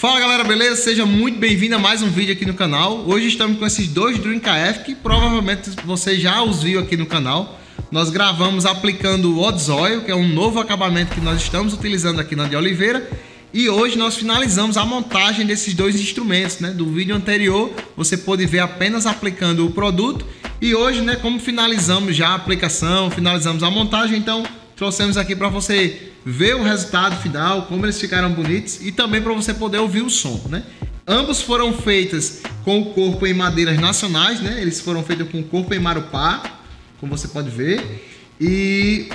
Fala galera, beleza? Seja muito bem-vindo a mais um vídeo aqui no canal. Hoje estamos com esses dois Dream KF que provavelmente você já os viu aqui no canal. Nós gravamos aplicando o Odds Oil, que é um novo acabamento que nós estamos utilizando aqui na de Oliveira. E hoje nós finalizamos a montagem desses dois instrumentos, né? Do vídeo anterior você pôde ver apenas aplicando o produto. E hoje, né, como finalizamos já a aplicação, finalizamos a montagem, então trouxemos aqui para você ver o resultado final, como eles ficaram bonitos e também para você poder ouvir o som, né? Ambos foram feitos com o corpo em madeiras nacionais, né? Eles foram feitos com o corpo em marupá, como você pode ver. E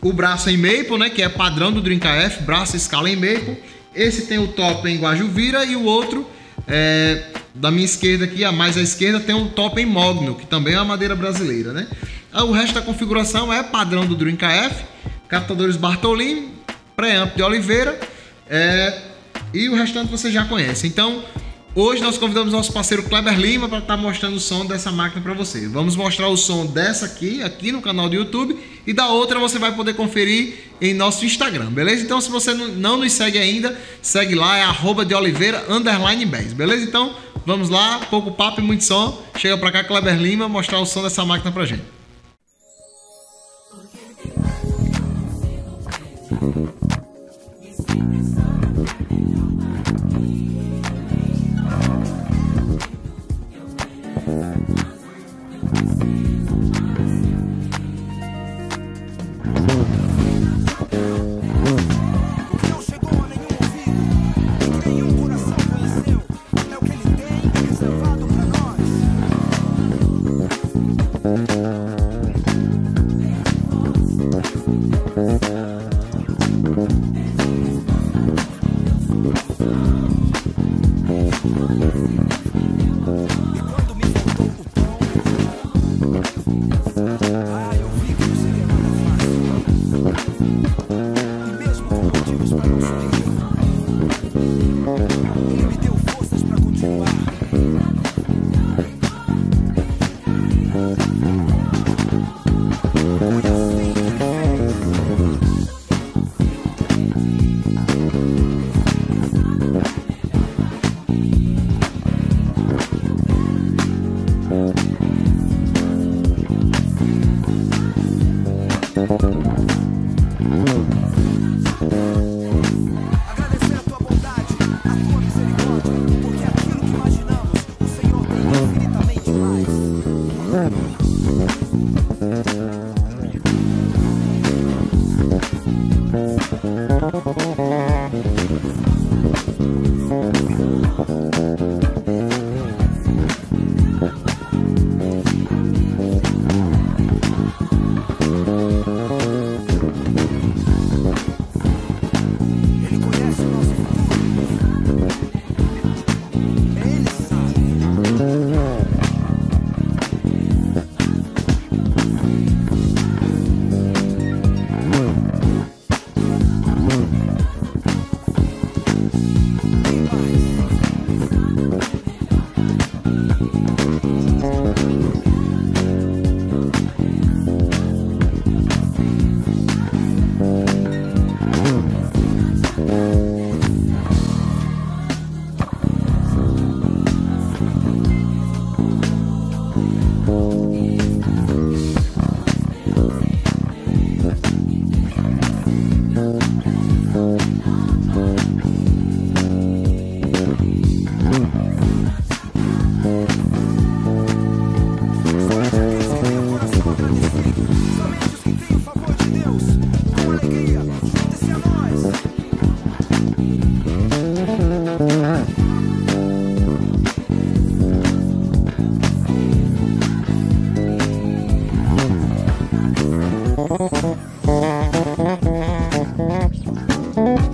o braço em maple, né? Que é padrão do Dream KF, braço escala em maple. Esse tem o top em guajuvira e o outro é, da minha esquerda aqui, a mais à esquerda, tem o top em mogno, que também é uma madeira brasileira, né? O resto da configuração é padrão do Dream KF captadores Bartolini, pré-amp de Oliveira é, e o restante você já conhece. Então, hoje nós convidamos nosso parceiro Kleber Lima para estar tá mostrando o som dessa máquina para você. Vamos mostrar o som dessa aqui, aqui no canal do YouTube, e da outra você vai poder conferir em nosso Instagram, beleza? Então, se você não nos segue ainda, segue lá, é arroba de Oliveira, underline bass, beleza? Então, vamos lá, pouco papo e muito som. Chega para cá, Kleber Lima, mostrar o som dessa máquina para gente. Você espera por respostas, não deixe que a ansiedade tome conta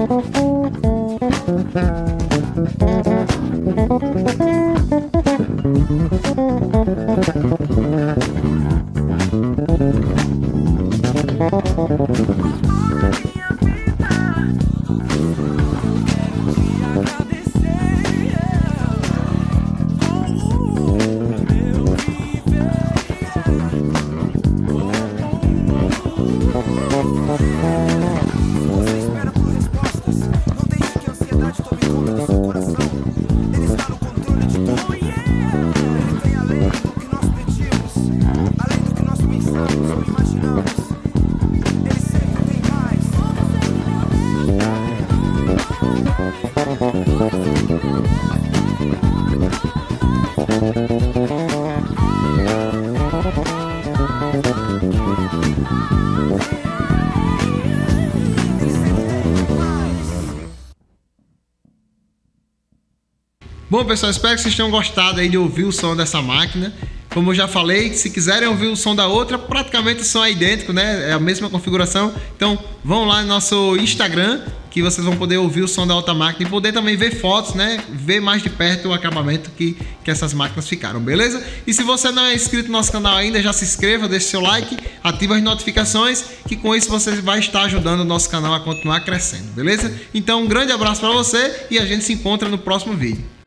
do seu Bom, pessoal, espero que vocês tenham gostado aí de ouvir o som dessa máquina. Como eu já falei, se quiserem ouvir o som da outra, praticamente o som é idêntico, né? É a mesma configuração. Então, vão lá no nosso Instagram, que vocês vão poder ouvir o som da outra máquina e poder também ver fotos, né? Ver mais de perto o acabamento que, que essas máquinas ficaram, beleza? E se você não é inscrito no nosso canal ainda, já se inscreva, deixe seu like, ative as notificações, que com isso você vai estar ajudando o nosso canal a continuar crescendo, beleza? Então, um grande abraço para você e a gente se encontra no próximo vídeo.